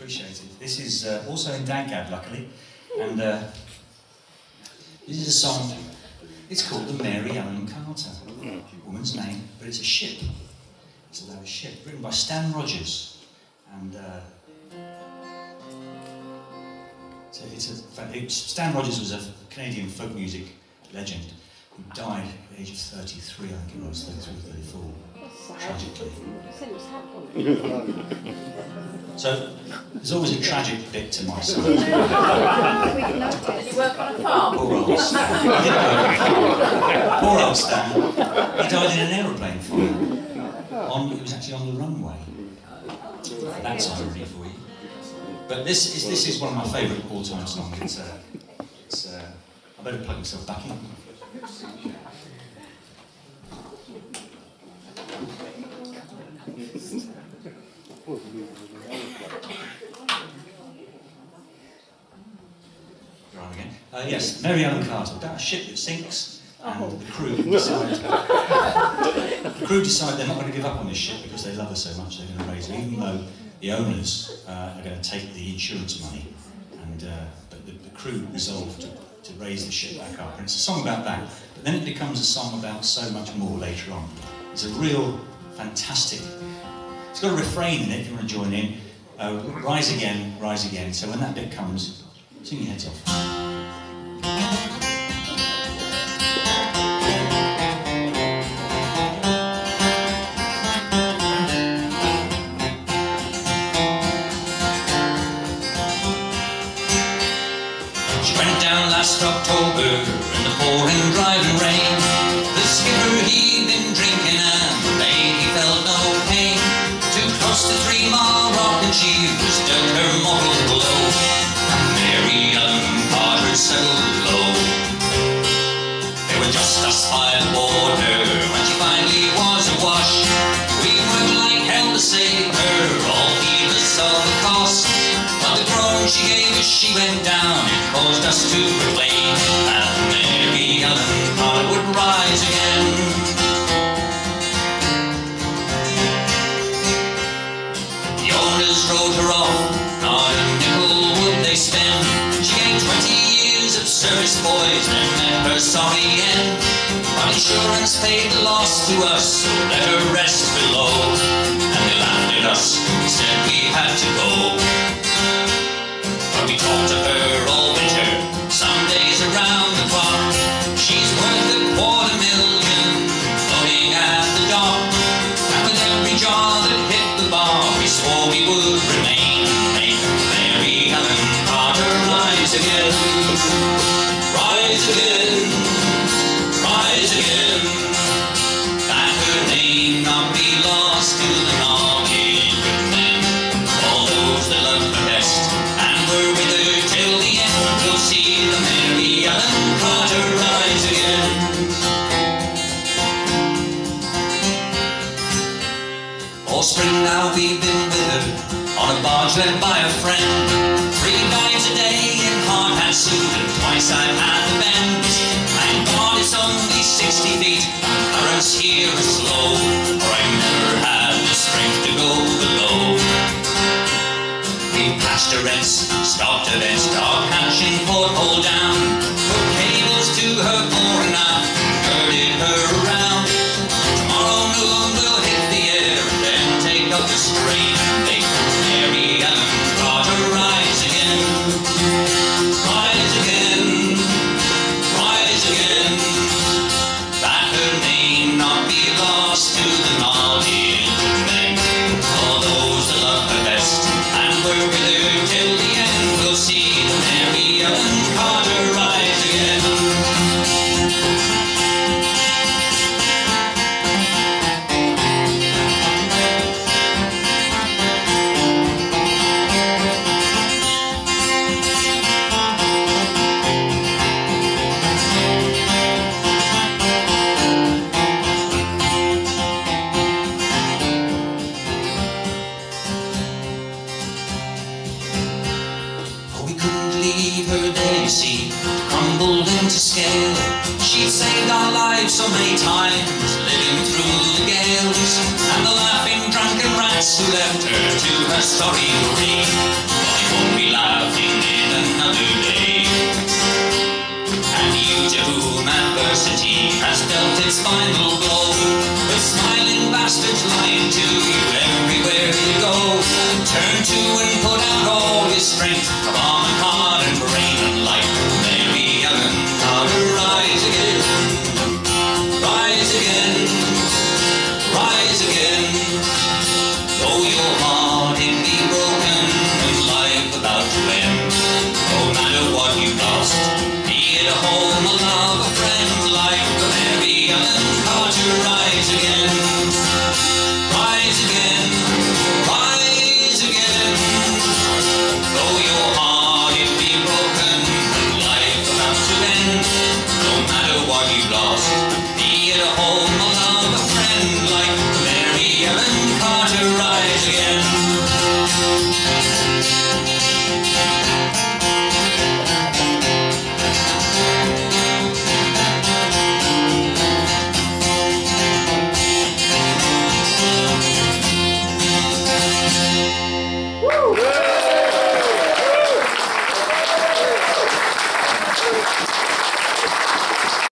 Appreciate it. This is uh, also in DADGAD, luckily. And uh, this is a song, it's called the Mary Ellen Carter. Woman's name, but it's a ship. It's about a ship, written by Stan Rogers. And uh, so it's a, Stan Rogers was a Canadian folk music legend died at the age of 33, I think it was, 33 34, tragically. so there's always a tragic bit to my song. Did you work on a farm? Poor old Stan. He. Poor old Stan. He died in an aeroplane fire. On, it was actually on the runway. That's irony for you. But this is this is one of my favourite all-time songs. It's, uh, it's uh, I better plug myself back in. Uh, yes, Mary Ellen Carter, about a ship that sinks, and the crew decide the crew decide they're not going to give up on this ship because they love her so much they're going to raise her, even though the owners uh, are going to take the insurance money. And uh, but the, the crew resolve to, to raise the ship back up, and it's a song about that. But then it becomes a song about so much more later on. It's a real fantastic. It's got a refrain in it. If you want to join in, uh, rise again, rise again. So when that bit comes, sing your heads off. Went down last October in the pouring driving rain. The skipper he'd been drinking and the lady felt no pain. Too close to Three Mile Rock and she was dealt her mortal blow. And Mary Ellen Carter settled low. They were just us by the water when she finally was awash. We worked like hell to save it us to that Mary Ellen Carter would rise again. The owners wrote her off, not a nickel would they spend. She gained 20 years of service, boys, then met her sorry end. But insurance paid the loss to us, so let her rest below. And they at us, said we had to go. All spring now we've been with her on a barge led by a friend. Three nights a day in hard hat suit and twice I've had the bend. Thank God it's only 60 feet currents here are slow, or I never had the strength to go below. We passed arrests, stopped events, dog hatching porthole down, put cables to her fore and aft, girded her around. leave her there, you see, crumbled into scale. She'd saved our lives so many times, living through the gales, and the laughing drunken rats who left her to her sorry grave. But it won't be laughing in another day. And you to whom adversity has dealt its final blow.